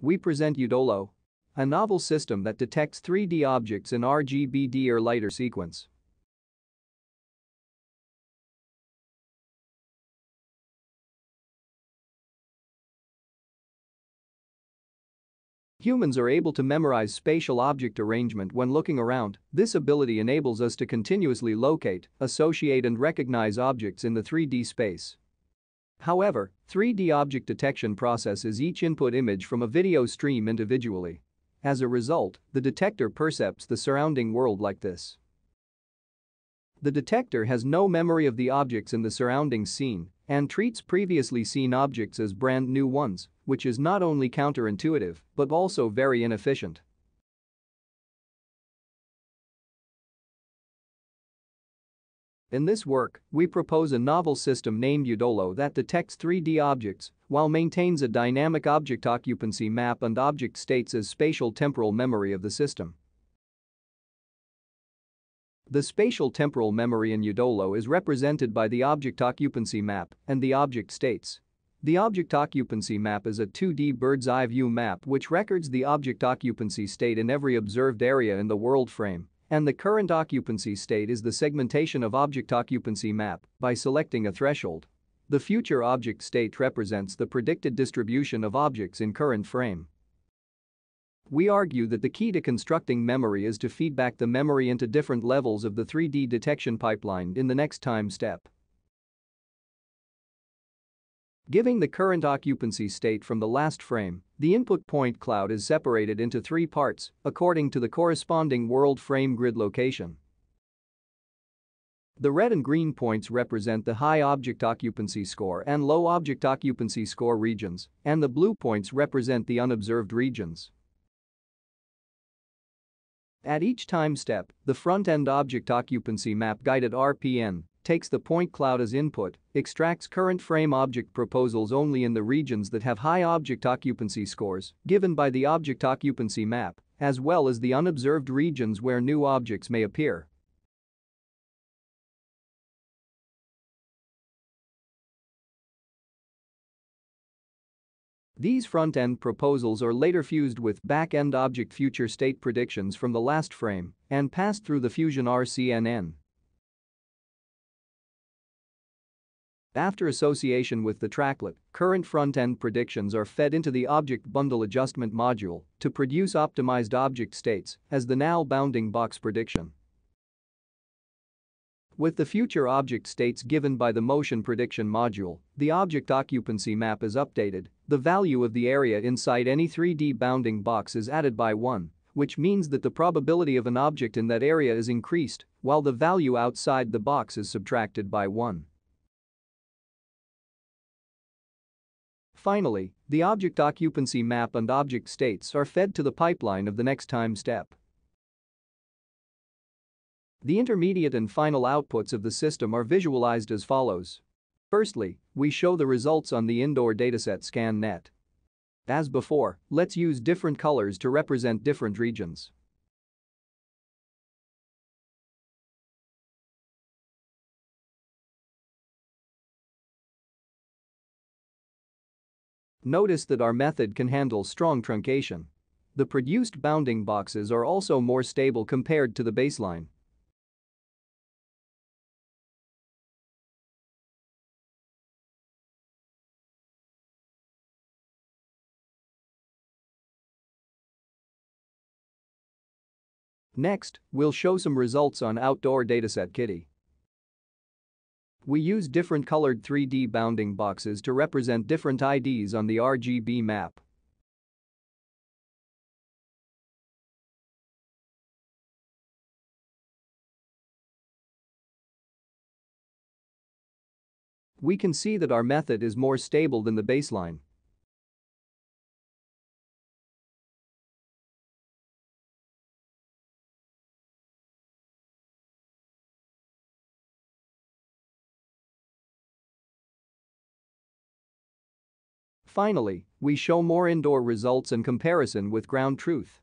We present Udolo, a novel system that detects 3D objects in RGBD or LiDAR sequence. Humans are able to memorize spatial object arrangement when looking around. This ability enables us to continuously locate, associate and recognize objects in the 3D space. However, 3D object detection processes each input image from a video stream individually. As a result, the detector perceives the surrounding world like this. The detector has no memory of the objects in the surrounding scene and treats previously seen objects as brand new ones, which is not only counterintuitive but also very inefficient. In this work, we propose a novel system named Udolo that detects 3D objects while maintains a dynamic object occupancy map and object states as spatial temporal memory of the system. The spatial temporal memory in Udolo is represented by the object occupancy map and the object states. The object occupancy map is a 2D bird's eye view map which records the object occupancy state in every observed area in the world frame, and the current occupancy state is the segmentation of object occupancy map by selecting a threshold. The future object state represents the predicted distribution of objects in current frame. We argue that the key to constructing memory is to feedback the memory into different levels of the 3D detection pipeline in the next time step. Giving the current occupancy state from the last frame, the input point cloud is separated into three parts according to the corresponding world frame grid location. The red and green points represent the high object occupancy score and low object occupancy score regions, and the blue points represent the unobserved regions. At each time step, the front-end object occupancy map guided RPN takes the point cloud as input, extracts current frame object proposals only in the regions that have high object occupancy scores given by the object occupancy map, as well as the unobserved regions where new objects may appear. These front-end proposals are later fused with back-end object future state predictions from the last frame and passed through the Fusion RCNN. After association with the tracklet, current front-end predictions are fed into the Object Bundle Adjustment module to produce optimized object states as the now bounding box prediction. With the future object states given by the motion prediction module, the object occupancy map is updated, the value of the area inside any 3D bounding box is added by 1, which means that the probability of an object in that area is increased, while the value outside the box is subtracted by 1. Finally, the object occupancy map and object states are fed to the pipeline of the next time step. The intermediate and final outputs of the system are visualized as follows. Firstly, we show the results on the indoor dataset ScanNet. As before, let's use different colors to represent different regions. Notice that our method can handle strong truncation. The produced bounding boxes are also more stable compared to the baseline. Next, we'll show some results on outdoor dataset KITTI. We use different colored 3D bounding boxes to represent different IDs on the RGB map. We can see that our method is more stable than the baseline. Finally, we show more indoor results in comparison with ground truth.